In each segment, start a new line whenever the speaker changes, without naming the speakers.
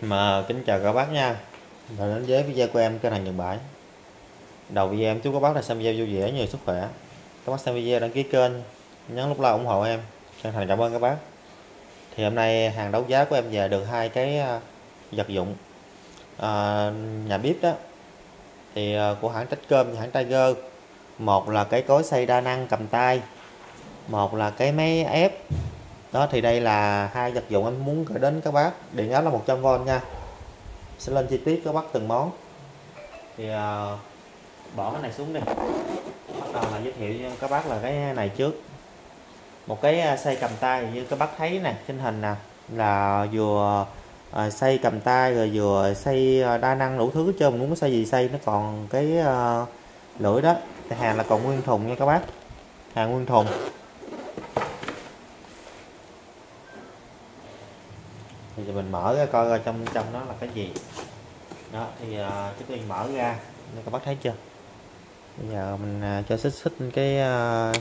Mà kính chào các bác nha. Và đến với video của em kênh hàng Nhật Bãi Đầu video em chúc các bác là xem video vui vẻ nhiều sức khỏe. Các bác xem video đăng ký kênh Nhấn nút like ủng hộ em. Chân thành cảm ơn các bác. Thì hôm nay hàng đấu giá của em về được hai cái à, vật dụng. À, Nhà bếp đó. Thì à, của hãng trách và hãng Tiger. Một là cái cối xay đa năng cầm tay. Một là cái máy ép đó thì đây là hai vật dụng anh muốn gửi đến các bác. Điện áp là 100V nha. Sẽ lên chi tiết các bác từng món. Thì uh, bỏ cái này xuống đi. Bắt đầu là giới thiệu cho các bác là cái này trước. Một cái à, xay cầm tay như các bác thấy nè trên hình nè là vừa à, xay cầm tay rồi vừa xay à, đa năng đủ thứ chứ muốn xay gì xay nó còn cái uh, lưỡi đó. Thì hàng là còn nguyên thùng nha các bác. Hàng nguyên thùng. Thì mình mở ra coi coi trong trong nó là cái gì. Đó thì uh, trước tiên mở ra. Các bác thấy chưa? Bây giờ mình uh, cho xích xích cái uh,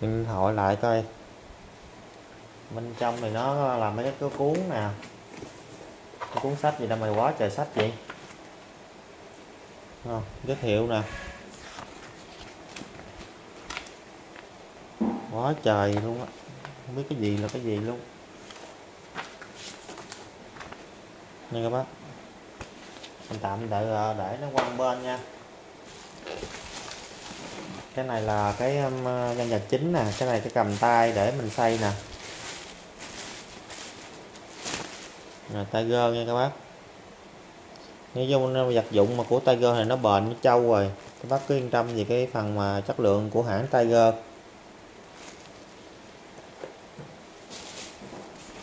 điện thoại lại coi. Bên trong thì nó là mấy cái cuốn nè. Cái cuốn sách gì đâu mày quá trời sách vậy. Không, giới thiệu nè. Quá trời luôn á. Không biết cái gì là cái gì luôn. Nha các bác. Mình tạm đợi ờ, để nó quăng bên nha. Cái này là cái um, nhân vật chính nè. Cái này cái cầm tay để mình xay nè. Rồi Tiger nha các bác. Nếu như vật dụng mà của Tiger này nó bền nó trâu rồi. Các bác cứ yên tâm về cái phần mà chất lượng của hãng Tiger.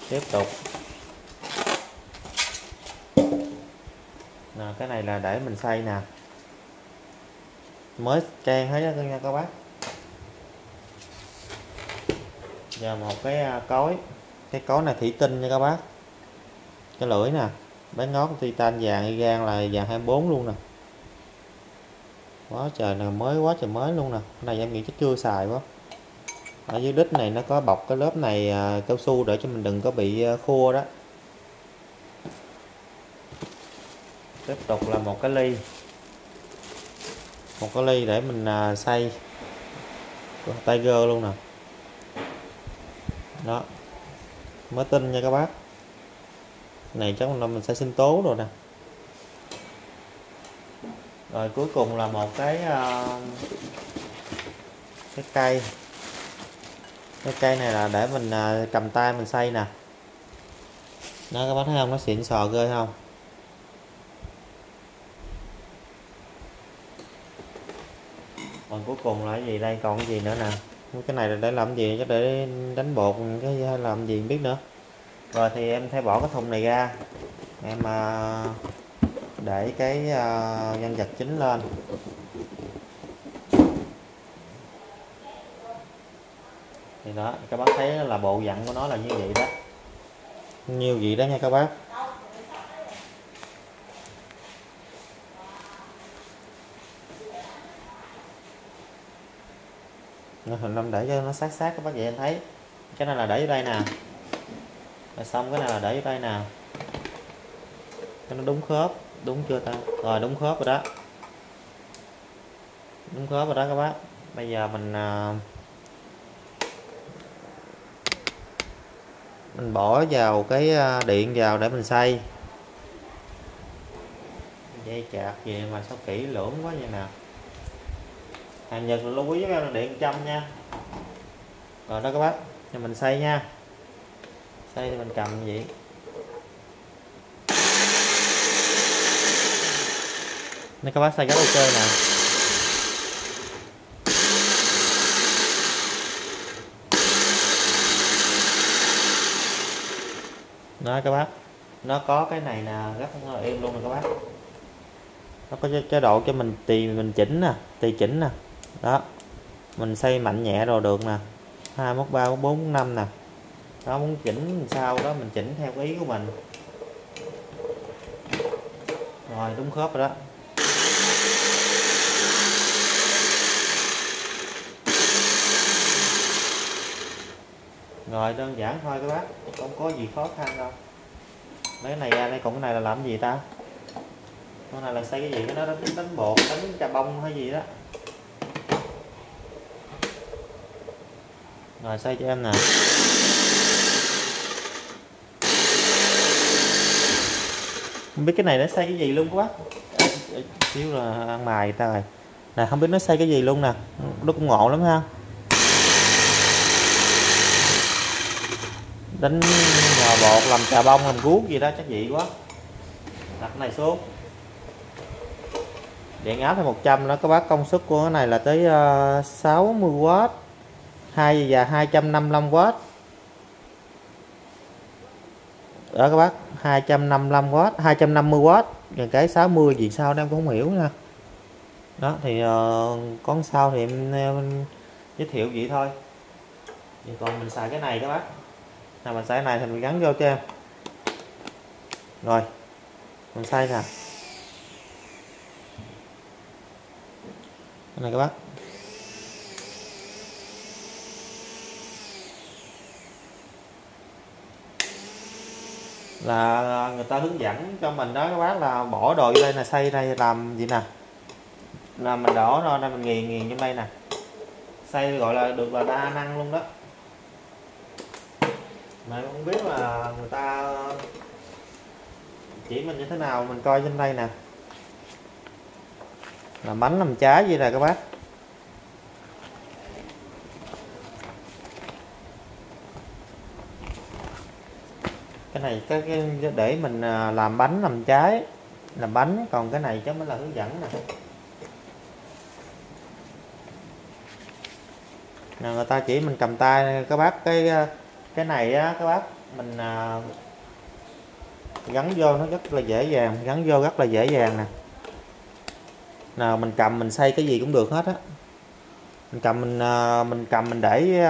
Tiếp tục. Cái này là để mình xay nè. Mới trang hết đó nha, các bác. Giờ một cái à, cối. Cái cối này thủy tinh nha, các bác. Cái lưỡi nè. Bán ngót titan vàng, y gan là vàng 24 luôn nè. Quá trời là mới, quá trời mới luôn nè. Cái này em nghĩ chắc chưa xài quá. Ở dưới đít này nó có bọc cái lớp này à, cao su để cho mình đừng có bị à, khô đó. Tiếp tục là một cái ly. Một cái ly để mình à, xay. Tiger luôn nè. Đó. Mới tinh nha các bác. Này chắc là mình sẽ sinh tố rồi nè. Rồi cuối cùng là một cái uh, cái cây. Cái cây này là để mình uh, cầm tay mình xay nè. Đó các bác thấy không? Nó xịn sò ghê không? Còn cuối cùng là cái gì đây? Còn cái gì nữa nè? Cái này là để làm gì? Chứ để đánh bột, cái hay làm gì không biết nữa. Rồi thì em thay bỏ cái thùng này ra. Em à, để cái à, nhân vật chính lên. Thì đó, các bác thấy là bộ dặn của nó là như vậy đó. Nhiều vậy đó nha các bác. Hình năm để cho nó sát sát các bác vậy anh thấy. Cái này là để ở đây nè. Rồi xong cái này là để ở đây nè. Cho nó đúng khớp. Đúng chưa ta? Rồi, đúng khớp rồi đó. Đúng khớp rồi đó các bác. Bây giờ mình à, mình bỏ vào cái à, điện vào để mình xay. Dây chạc gì mà sao kỹ lưỡng quá vậy nè hàng Nhật lưu ý với em là điện trăm nha. Rồi, đó các bác. Thì mình xây nha. Xây thì mình cầm vậy. Nên các bác xây rất ok nè. Đó, các bác. Nó có cái này nè, rất là êm luôn nè các bác. Nó có chế độ cho mình tùy mình chỉnh nè tùy chỉnh nè đó. Mình xây mạnh nhẹ rồi được nè. Hai mốt ba mốt bốn năm nè. Đó muốn chỉnh sao đó mình chỉnh theo ý của mình. Rồi đúng khớp rồi đó. Rồi đơn giản thôi các bác. Không có gì khó khăn đâu. Mấy cái này à, ra đây còn cái này là làm gì ta? Con này là xây cái gì? Cái đó đánh, đánh bột đánh trà bông hay gì đó. Rồi xoay cho em nè? Không biết cái này nó xoay cái gì luôn quá. Xíu là ăn mài ta rồi. Nè không biết nó xoay cái gì luôn nè. Nó cũng ngộ lắm ha. Đánh ngò bột làm trà bông làm guốc gì đó chắc vị quá. Đặt cái này xuống. Điện áp thì 100 nó có bác công suất của cái này là tới ờ, uh, 60W 2 và 255W đó các bác 255W 250W rồi cái 60 gì sao em cũng không hiểu nha. Đó thì uh, con sao thì em, em giới thiệu vậy thôi. Thì còn mình xài cái này các bác. Nào mình xài cái này thì mình gắn vô cho em. Rồi mình xay nè. Cái này các bác. Là người ta hướng dẫn cho mình đó các bác là bỏ đồ vô đây là xay đây làm gì nè? Là mình đổ ra đây mình nghiền nghiền trong đây nè. Xay gọi là được là đa năng luôn đó. Mà không biết là người ta chỉ mình như thế nào, mình coi trên đây nè. Làm bánh làm trái gì nè các bác? Cái này cái, cái để mình à, làm bánh làm trái làm bánh. Còn cái này cháu mới là hướng dẫn nè. Nào, người ta chỉ mình cầm tay các bác cái à, cái này á các bác mình à, gắn vô nó rất là dễ dàng gắn vô rất là dễ dàng nè. Nào mình cầm mình xây cái gì cũng được hết á. Mình cầm mình à, mình cầm mình để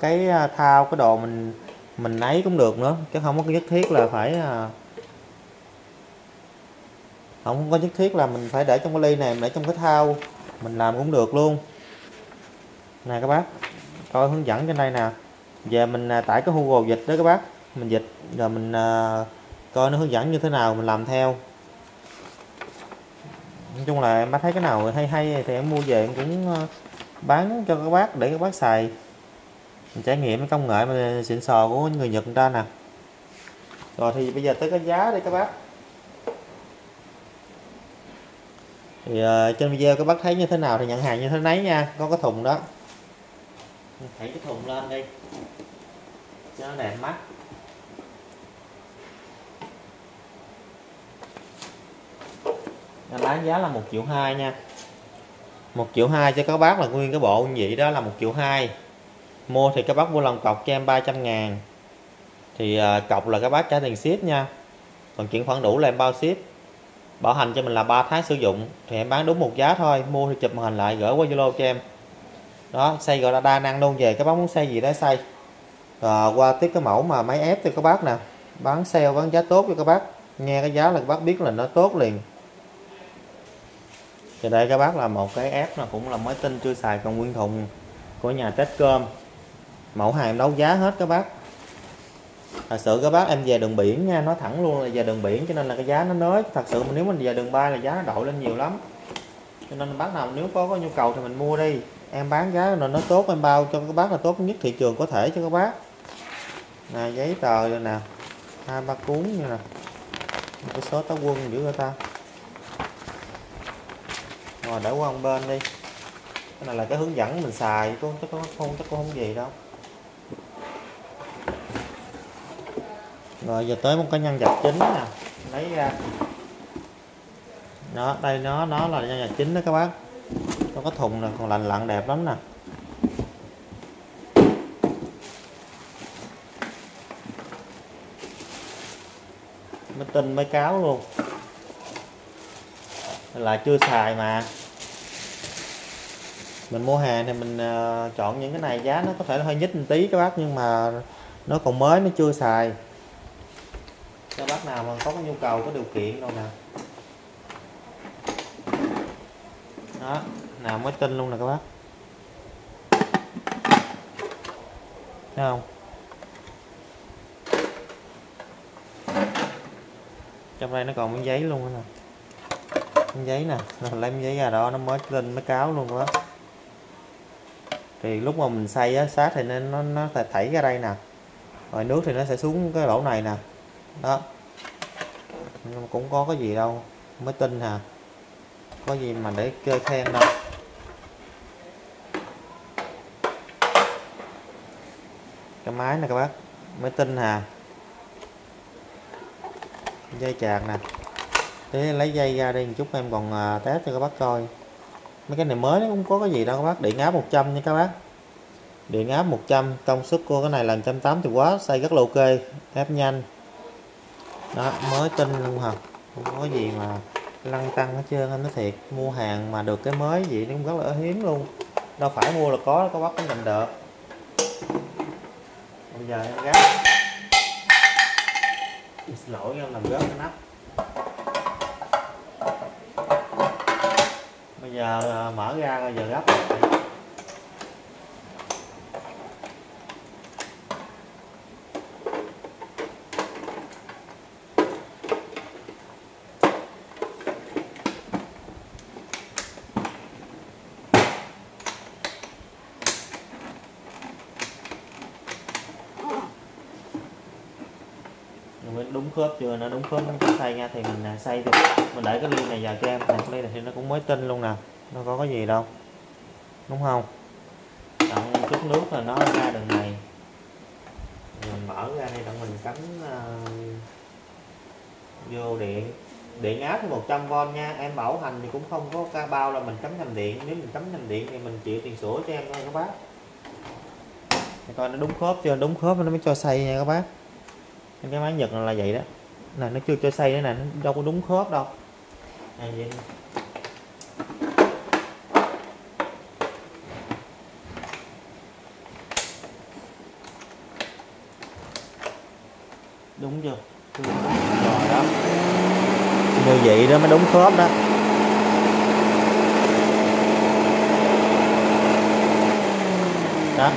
cái thao cái đồ mình mình ấy cũng được nữa, chứ không có nhất thiết là phải à, không có nhất thiết là mình phải để trong cái ly này để trong cái thao mình làm cũng được luôn. Nè các bác, coi hướng dẫn trên đây nè. Về mình à, tải cái Google dịch đó các bác, mình dịch, rồi mình à, coi nó hướng dẫn như thế nào, mình làm theo. Nói chung là em bác thấy cái nào hay hay thì em mua về em cũng bán cho các bác để các bác xài mình trải nghiệm cái công nghệ mà xịn sò của người Nhật người ta nè. Rồi thì bây giờ tới cái giá đi các bác. Thì uh, trên video các bác thấy như thế nào thì nhận hàng như thế nấy nha. Có cái thùng đó. Thấy cái thùng lên đi. Cho nó đẹp mắt. Bán giá là một triệu hai nha. Một triệu hai cho các bác là nguyên cái bộ như vậy đó là một triệu hai mua thì các bác mua lòng cọc cho em 300 ngàn. Thì uh, cọc là các bác trả tiền ship nha. Còn chuyển khoản đủ là em bao ship. Bảo hành cho mình là 3 tháng sử dụng thì em bán đúng một giá thôi. Mua thì chụp màn hình lại gửi qua Zalo cho em. Đó xây gọi là đa năng luôn về các bác muốn xây gì đó xây à, qua tiếp cái mẫu mà máy ép cho các bác nè. Bán sale bán giá tốt cho các bác nghe cái giá là các bác biết là nó tốt liền. Thì đây các bác là một cái ép là cũng là mới tinh chưa xài còn nguyên thùng của nhà tết cơm mẫu hàng đấu giá hết các bác. Thật sự các bác em về đường biển nha nói thẳng luôn là về đường biển cho nên là cái giá nó nới. Thật sự nếu mình về đường bay là giá nó đội lên nhiều lắm. Cho nên bác nào nếu có, có nhu cầu thì mình mua đi. Em bán giá rồi nó tốt em bao cho các bác là tốt nhất thị trường có thể cho các bác. Nè giấy tờ rồi nè hai ba cuốn như nè. Cái số tá quân giữ cho ta. Rồi để qua một bên đi. Cái này là cái hướng dẫn mình xài chứ chắc có không chắc có không gì đâu. Rồi, giờ tới một cái nhân vật chính nè. Lấy ra. Đó, đây nó nó là nhân vật chính đó các bác. Nó có thùng này còn lành lặn đẹp lắm nè. Mới tinh mới cáo luôn. Là chưa xài mà. Mình mua hàng thì mình ờ, chọn những cái này giá nó có thể hơi nhích một tí các bác, nhưng mà nó còn mới, nó chưa xài cho bác nào mà có cái nhu cầu, có điều kiện đâu nè. Đó, nào mới tin luôn nè các bác. Thấy không? Trong đây nó còn miếng giấy luôn nè. Miếng giấy nè lấy miếng giấy ra đó, nó mới lên, mới cáo luôn đó thì lúc mà mình xay á sát thì nên nó nó thảy ra đây nè. Rồi nước thì nó sẽ xuống cái lỗ này nè đó. Cũng có cái gì đâu mới tin hà có gì mà để chơi khen đâu. Cái máy nè các bác mới tin hà dây chạc nè. Để lấy dây ra đây một chút em còn à, test cho các bác coi. Mấy cái này mới nó cũng có cái gì đâu các bác điện áp 100 nha các bác. Điện áp 100 công suất của cái này là 180 quá xây rất là ok ép nhanh đó, mới tin luôn hả? Không có gì mà lăn tăng hết trơn anh nói thiệt. Mua hàng mà được cái mới gì nó cũng rất là hiếm luôn. Đâu phải mua là có có bắt cái mình được. Bây giờ em gác. Xin lỗi, em làm rớt cái nắp. Bây giờ ờ, mở ra rồi giờ gấp lại mình đúng khớp chưa? Nó đúng khớp nó xay nha. Thì mình à, xay được mình để cái ly này vào cho em. Này ly này thì nó cũng mới tinh luôn nè. Nó có cái gì đâu. Đúng không? Đặng chút nước là nó ra đường này. Mình mở ra đây đặng mình cắm uh, vô điện. Điện áp thì 100V nha. Em bảo hành thì cũng không có ca bao là mình cắm thành điện. Nếu mình cắm thành điện thì mình chịu tiền sửa cho em thôi các bác. Coi nó đúng khớp chưa? Đúng khớp nó mới cho xay nha các bác cái máy nhật là vậy đó. Này nó chưa cho xây nữa nè nó đâu có đúng khớp đâu. À, vậy đúng chưa? Rồi đó. Như vậy đó mới đúng khớp đó. Đó.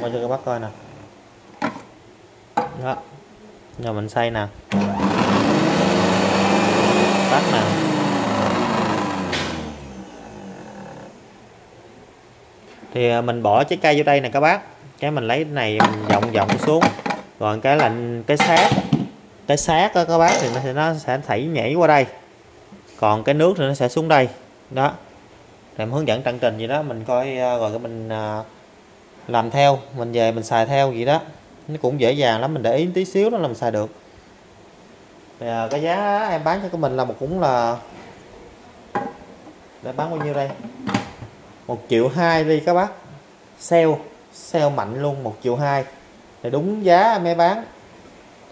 Coi cho các bác coi nè đó. Giờ mình xay nè. Tắt nè. Thì à, mình bỏ trái cây vô đây nè các bác. Cái mình lấy cái này mình vọng vọng xuống. Còn cái lạnh cái xác cái xác đó các bác, thì nó sẽ nó sẽ thảy nhảy qua đây. Còn cái nước thì nó sẽ xuống đây. Đó. Em hướng dẫn trang trình gì đó, mình coi à, rồi cái mình à, làm theo, mình về mình xài theo gì đó nó cũng dễ dàng lắm mình để ý tí xíu đó là mình xài được. Thì, à, cái giá em bán cho của mình là một cũng là để bán bao nhiêu đây? Một triệu hai đi các bác. Sale sale mạnh luôn một triệu hai. Thì đúng giá em mới bán.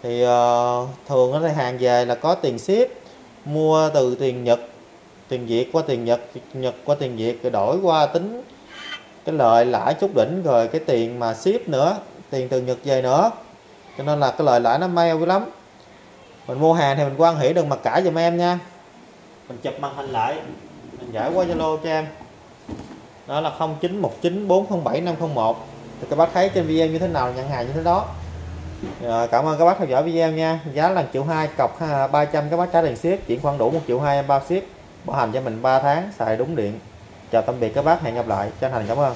Thì uh, thường ở đây hàng về là có tiền ship mua từ tiền Nhật tiền Việt qua tiền Nhật Nhật qua tiền Việt rồi đổi qua tính cái lợi lãi chút đỉnh rồi cái tiền mà ship nữa tiền từ Nhật về nữa. Cho nên là cái lợi lãi nó mail lắm. Mình mua hàng thì mình quan hệ đừng mặc cả giùm em nha. Mình chụp màn hình lại. Mình giải qua Zalo cho em. Đó là 0919407501 thì các bác thấy trên video như thế nào nhận hàng như thế đó. Rồi, cảm ơn các bác theo dõi video nha. Giá là triệu hai cọc 300 các bác trả tiền ship chuyển khoản đủ một triệu hai em bao ship. Bảo hành cho mình 3 tháng xài đúng điện. Chào tạm biệt các bác hẹn gặp lại. Chân thành cảm ơn.